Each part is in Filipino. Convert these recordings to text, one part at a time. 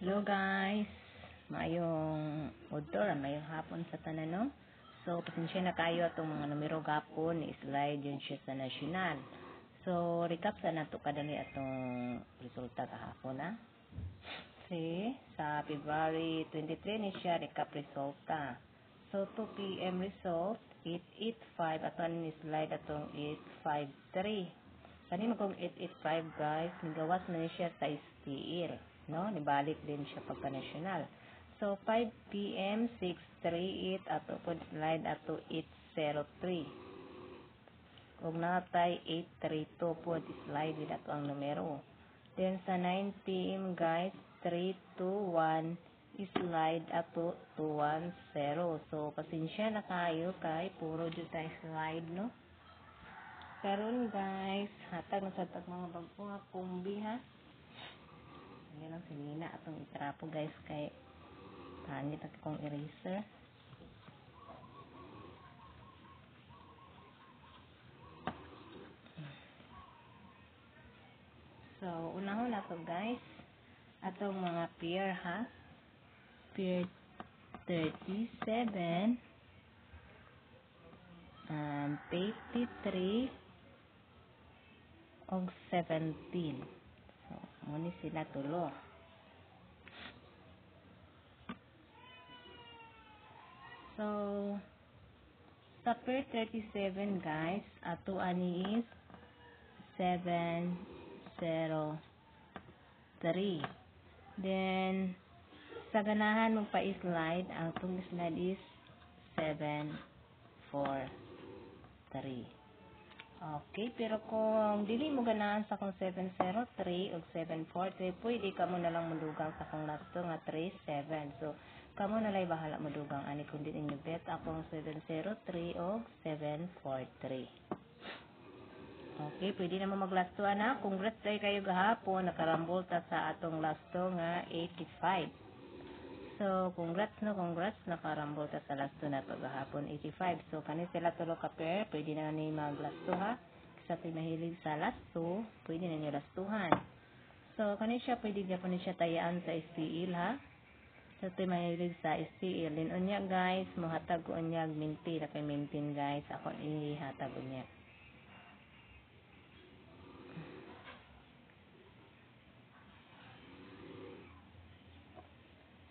Hello guys, mayong udto ra mayong hapon sa tanan no. So pasensya na kayo atong mga numero gapon ni slide yun siya sa national. So recap sa nato kadali atong resulta kahapon na. See, sa February 23 ni siya recap resulta. So 2 PM result 885 ato ni slide atong 853. Kani mo kung 885 guys, nigawas na ni siya sa STL no? Nibalik din siya pagka national. So 5 PM 638 ato po slide ato 803. Kung natay 832 po slide din ato ang numero. Then sa 9 PM guys 321 slide ato 210. So pasensya na kayo kay puro jud tayo slide no. Karon guys, hatag na sa tag mga bagong nga kumbi ha. Sinina atong itrapo guys kay pangit at kong eraser. So, unahon na to guys. Atong mga pair ha. Pair 37 um, 83 og 17. So, muni sila tulo. So, sa per 37 guys, ato ani is 7, 0, 3. Then, sa ganahan mong pa-slide, ang itong slide is 7, 4, 3. Okay, pero kung dili mo ganahan sa kung 703 o 743, pwede ka mo na lang madugang sa kung lasto nga 37. So, kamo na lay bahala madugang ani kung di ninyo bet akong 703 o 743. Okay, pwede na mo maglasto ana. Congrats kayo gahapon nakarambol ta sa atong lasto nga 85. So, congrats no, congrats. Nakarambol ta sa lasto na to gahapon 85. So, kani sila tulo ka pair, pwede na ni maglasto ha. Sa tay mahilig sa lasto, pwede na niyo lastuhan. So, kani siya pwede gyapon ni siya tayaan sa STL ha. So, tay mahilig sa STL. Din unya guys, mohatag ko unya minti na kay maintain guys. Ako ihatag unya.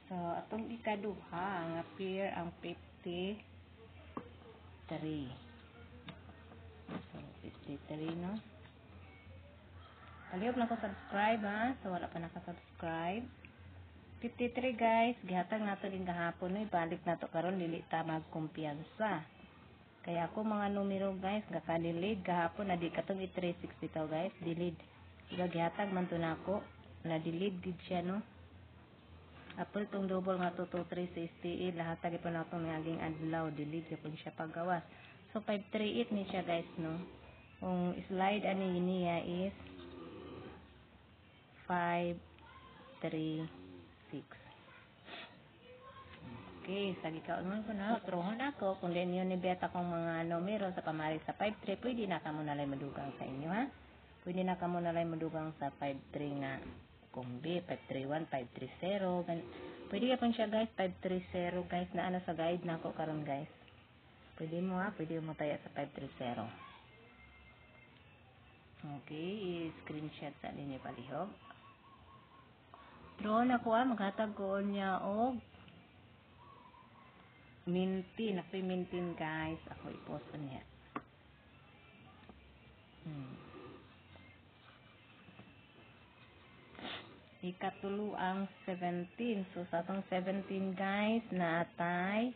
So, atong ikaduha, ang appear ang 53. So, 53, no? Palihog lang ko subscribe, ha? So, wala pa nakasubscribe. 53, guys. Gihatag nato din kahapon, no? Ibalik nato karon dili ta magkumpiyansa. Kaya ako mga numero, guys, gaka-delete gahapon na di katong i-360 taw, guys. Delete. Gihatag man to nako. Na-delete gid siya, no? Apple tong double nga 223 sa STE, lahat tagi pa na itong naging adlaw, delete yapon siya paggawas. So, 538 ni siya guys, no? Kung slide ani niya is 536. Okay, sagi ka naman ko na, trohon ako. Kung din yun ni beta kong mga numero sa pamari sa 53, pwede na ka mo nalay madugang sa inyo, ha? Pwede na ka mo nalay madugang sa 53 nga kumbi, 531, 530, gan pwede ka pang siya guys, 530 guys, na ano sa guide na ako karon guys. Pwede mo ha, pwede mo tayo sa 530. Okay, i-screenshot sa ninyo palihog. Draw na ko ha, maghatag ko niya o mintin, ako mintin guys, ako i-post niya. Hmm. Ikatulo ang 17. So, sa atong 17 guys, na atay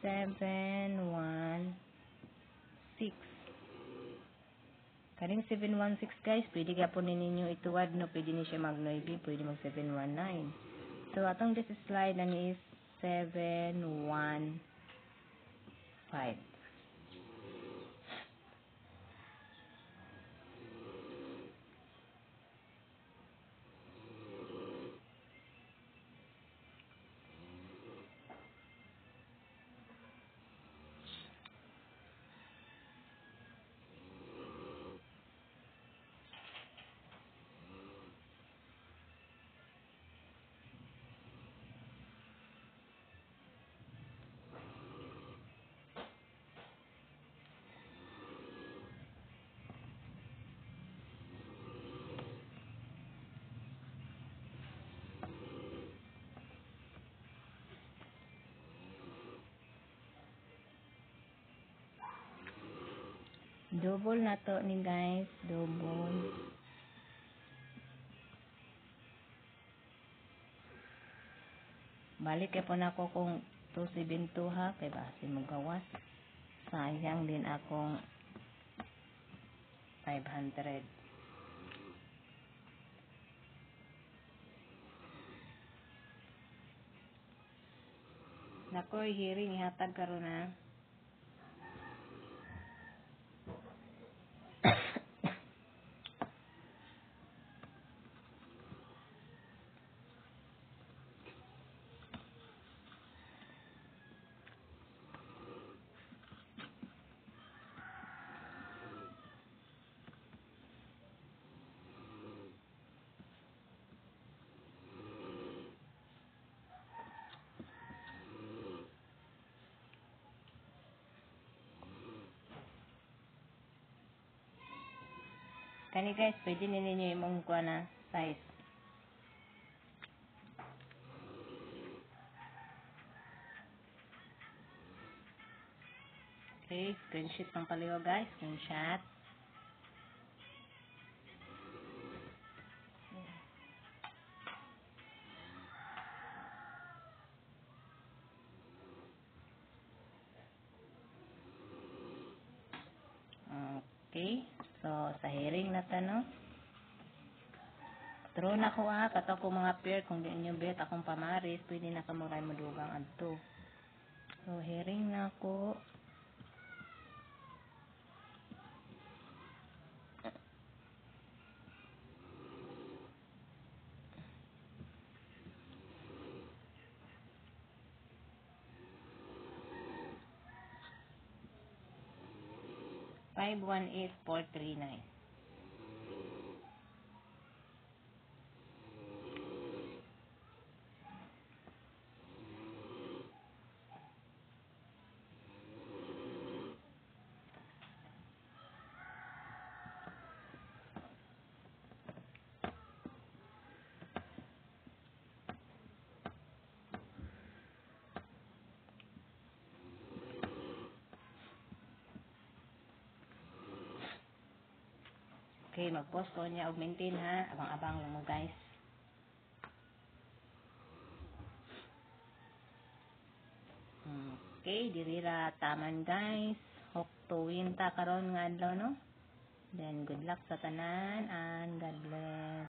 7, 1, 6. Kaning 716 guys, pwede ka po ninyo ituwad, no? Pwede ni siya mag 9, pwede mag 719. So, atong this slide na is 7, Double na to ni guys. Double. Balik kay po na ako kung 272 ha. Kay basi magawas. Sayang din akong 500. Nakoy hearing ihatag karon na. Kani guys, pwede ninyo imong kuha na size. Okay, screenshot ng kaliwa guys, screenshot. Okay, so sa hearing na tanong. True na ko ha, kato ko mga pair, kung di nyo bet akong pamaris, pwede na kamuray madugang adto. So, hearing na ko. Five one eight four three nine. Okay, mag-post ko niya maintain ha. Abang-abang lang mo guys. Okay, dirira taman guys. Hoktuin ta karon nga adlaw no. Then good luck sa tanan and God bless.